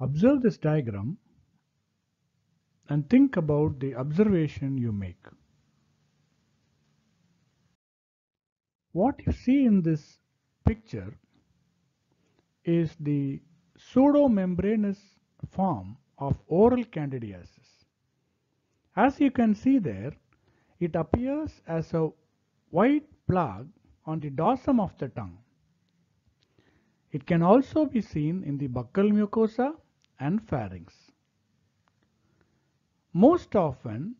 Observe this diagram and think about the observation you make. What you see in this picture is the pseudomembranous form of oral candidiasis. As you can see there, it appears as a white plug on the dorsum of the tongue. It can also be seen in the buccal mucosa and pharynx. Most often,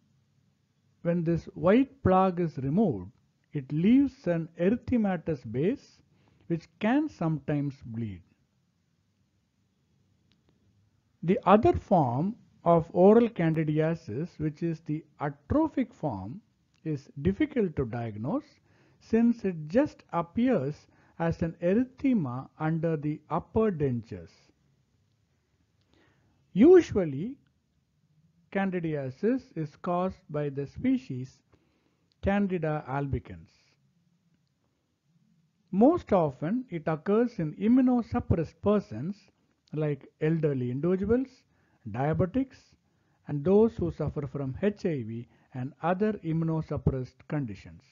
when this white plug is removed, it leaves an erythematous base which can sometimes bleed. The other form of oral candidiasis, which is the atrophic form, is difficult to diagnose since it just appears as an erythema under the upper dentures. Usually, candidiasis is caused by the species Candida albicans. Most often, it occurs in immunosuppressed persons like elderly individuals, diabetics, and those who suffer from HIV and other immunosuppressed conditions.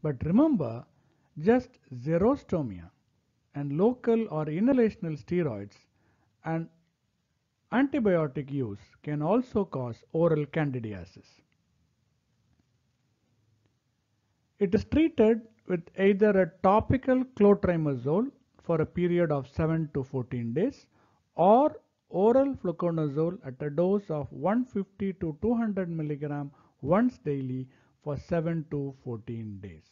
But remember, just xerostomia and local or inhalational steroids and antibiotic use can also cause oral candidiasis. It is treated with either a topical clotrimazole for a period of 7 to 14 days or oral fluconazole at a dose of 150 to 200 milligram once daily for 7 to 14 days.